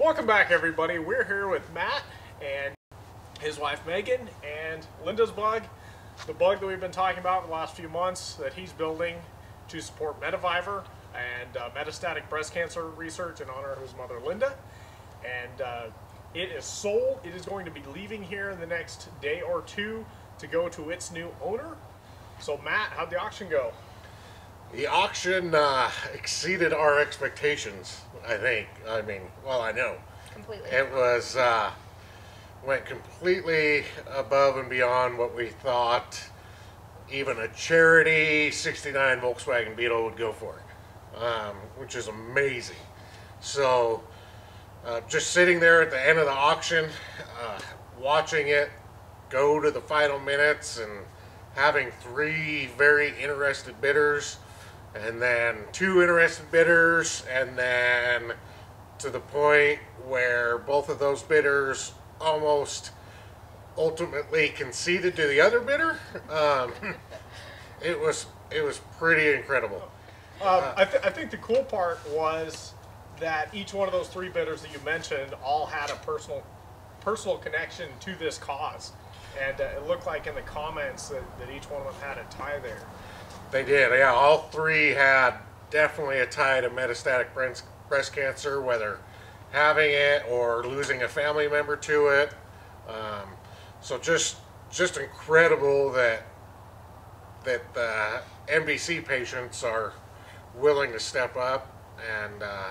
Welcome back, everybody. We're here with Matt and his wife Megan and Linda's bug, the bug that we've been talking about the last few months that he's building to support Metavivor and uh, metastatic breast cancer research in honor of his mother Linda. And uh, it is sold. It is going to be leaving here in the next day or two to go to its new owner. So, Matt, how'd the auction go? The auction uh, exceeded our expectations, I think. I mean, well, I know. Completely. It was, uh, went completely above and beyond what we thought even a charity 69 Volkswagen Beetle would go for, um, which is amazing. So, uh, just sitting there at the end of the auction, uh, watching it go to the final minutes and having three very interested bidders and then two interested bidders, and then to the point where both of those bidders almost ultimately conceded to the other bidder. Um, it was it was pretty incredible. Um, I, th- I think the cool part was that each one of those three bidders that you mentioned all had a personal personal connection to this cause, and uh, it looked like in the comments that, that each one of them had a tie there. They did, yeah. All three had definitely a tie to metastatic breast breast cancer, whether having it or losing a family member to it. Um, so just just incredible that that the MBC patients are willing to step up, and uh,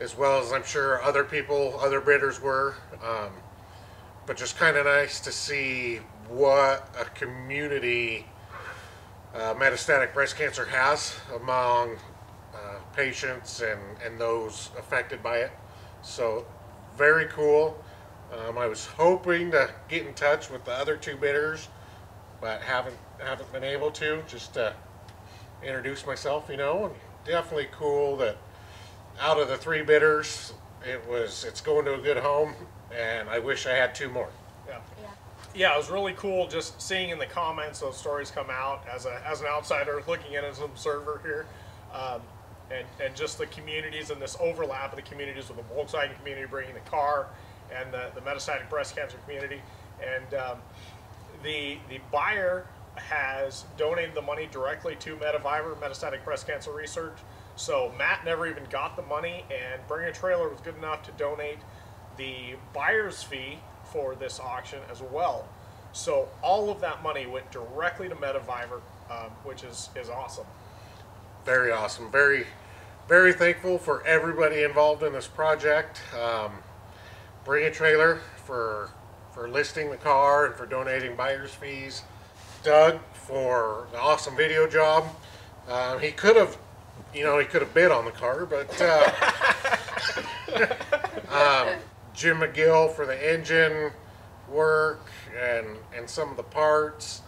as well as I'm sure other people, other bidders were. Um, but just kind of nice to see what a community uh, metastatic breast cancer has among uh, patients and, and those affected by it. So very cool. Um, I was hoping to get in touch with the other two bidders, but haven't haven't been able to. Just to introduce myself, you know, and definitely cool that out of the three bidders, it was it's going to a good home, and I wish I had two more. Yeah. Yeah. It was really cool just seeing in the comments those stories come out as a as an outsider looking in as an observer here, um, and and just the communities and this overlap of the communities with the Volkswagen community bringing the car, and the, the metastatic breast cancer community, and um, the the buyer has donated the money directly to Metavivor Metastatic Breast Cancer Research. So Matt never even got the money, and Bring a Trailer was good enough to donate the buyer's fee for this auction as well. So all of that money went directly to Metavivor, um, which is is awesome. Very awesome. Very, very thankful for everybody involved in this project. Um, Bring a trailer for for listing the car and for donating buyer's fees. Doug for the awesome video job. Uh, he could have, you know, he could have bid on the car, but uh, Jim McGill for the engine work and and some of the parts.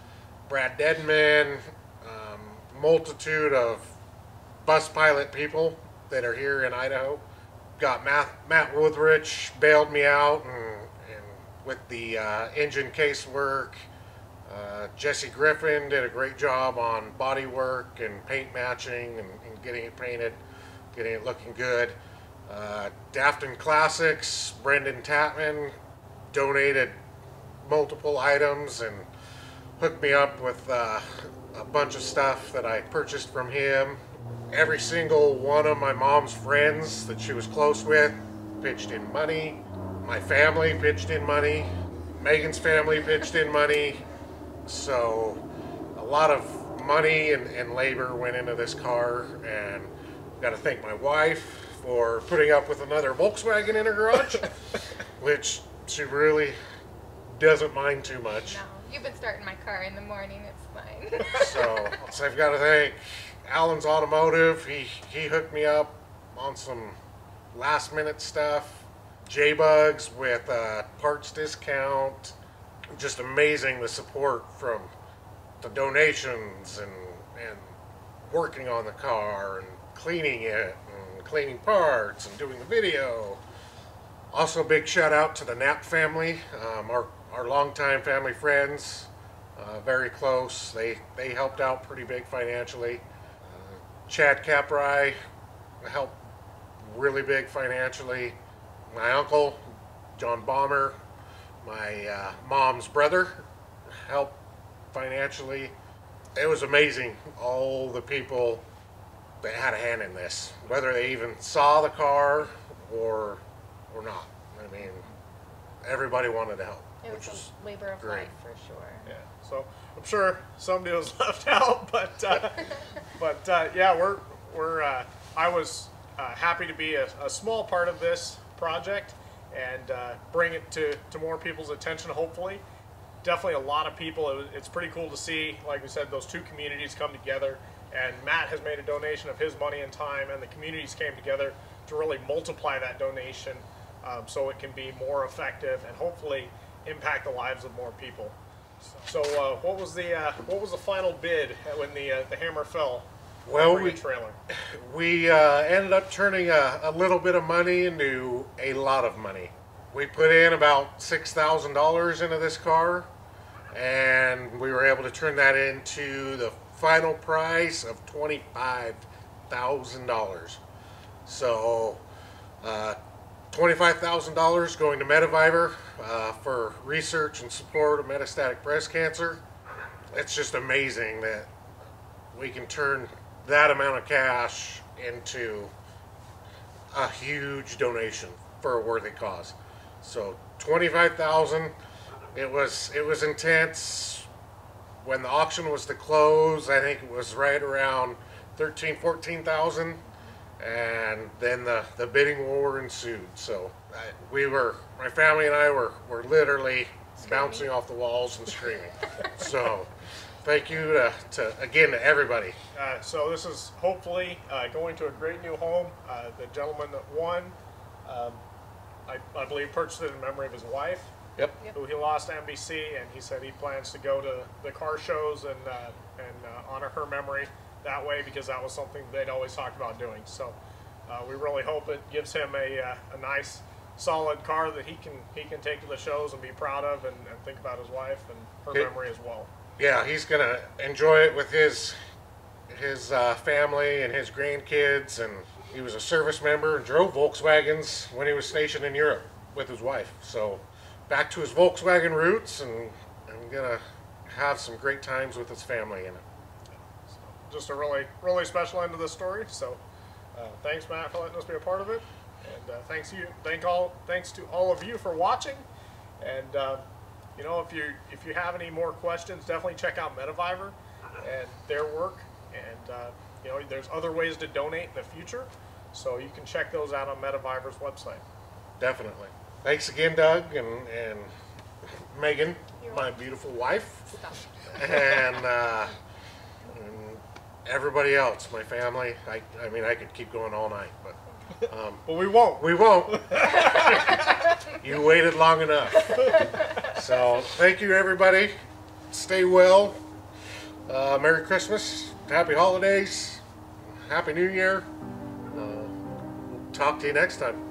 Brad Deadman, um, multitude of bus pilot people that are here in Idaho. Got Matt, Matt Woodrich bailed me out and, and with the uh, engine case work. Uh, Jesse Griffin did a great job on body work and paint matching and, and getting it painted, getting it looking good. Uh, Dafton Classics, Brendan Tatman donated multiple items and hooked me up with uh, a bunch of stuff that I purchased from him. Every single one of my mom's friends that she was close with pitched in money. My family pitched in money. Megan's family pitched in money. So a lot of money and, and labor went into this car and got to thank my wife for putting up with another Volkswagen in her garage, which she really doesn't mind too much. No, you've been starting my car in the morning. It's fine. So, so I've got to thank Alan's Automotive. He he hooked me up on some last minute stuff. J Bugs with uh, parts discount. Just amazing the support from the donations and and working on the car and cleaning it and cleaning parts and doing the video. Also, big shout out to the Knapp family, um, our our longtime family friends, uh, very close. They they helped out pretty big financially. Uh, Chad Capri helped really big financially. my uncle, John Bomber, my uh, mom's brother, helped financially. It was amazing, all the people that had a hand in this, whether they even saw the car or or not. I mean, everybody wanted to help, It which was a labor of great. love for sure. Yeah. So I'm sure somebody was left out, but uh, but uh, yeah, we're we're uh, I was uh, happy to be a, a small part of this project and uh, bring it to to more people's attention. Hopefully, definitely a lot of people. It, was- it's pretty cool to see, like we said, those two communities come together. And Matt has made a donation of his money and time, and the communities came together to really multiply that donation um, so it can be more effective and hopefully impact the lives of more people. So, uh, what was the uh, what was the final bid when the uh, the hammer fell? Well, we- trailer. We uh, ended up turning a, a little bit of money into a lot of money. We put in about six thousand dollars into this car, and we were able to turn that into the final price of twenty five thousand dollars. So, uh, twenty-five thousand dollars going to Metavivor uh, for research and support of metastatic breast cancer. It's just amazing that we can turn that amount of cash into a huge donation for a worthy cause. So twenty-five thousand. It was it was intense. When the auction was to close, I think it was right around thirteen, fourteen thousand, and then the the bidding war ensued. So I, we were my family and I were were literally bouncing off the walls and screaming. so thank you to, to again to everybody. Uh, so this is hopefully uh, going to a great new home. Uh, the gentleman that won, um, I, I believe, purchased it in memory of his wife, Yep. who he lost MBC, and he said he plans to go to the car shows and uh, and uh, honor her memory that way because that was something they'd always talked about doing. So uh, we really hope it gives him a, uh, a nice, solid car that he can he can take to the shows and be proud of, and, and think about his wife and her Okay. memory as well. yeah, he's gonna enjoy it with his his uh, family and his grandkids. And he was a service member and drove Volkswagens when he was stationed in Europe with his wife. So back to his Volkswagen roots, and I'm gonna have some great times with his family in it. So, just a really, really special end to this story. So, uh, thanks, Matt, for letting us be a part of it, and uh, thanks you, thank all, thanks to all of you for watching. And uh, you know, if you if you have any more questions, definitely check out Metavivor and their work. And uh, you know, there's other ways to donate in the future, so you can check those out on Metavivor's website. Definitely. Thanks again, Doug and and Megan, my beautiful wife. And, uh, and everybody else, my family. I, I mean, I could keep going all night, but um, But we won't. we won't. you waited long enough. So, thank you, everybody. Stay well. Uh, Merry Christmas. Happy holidays. Happy New Year. Uh, we'll talk to you next time.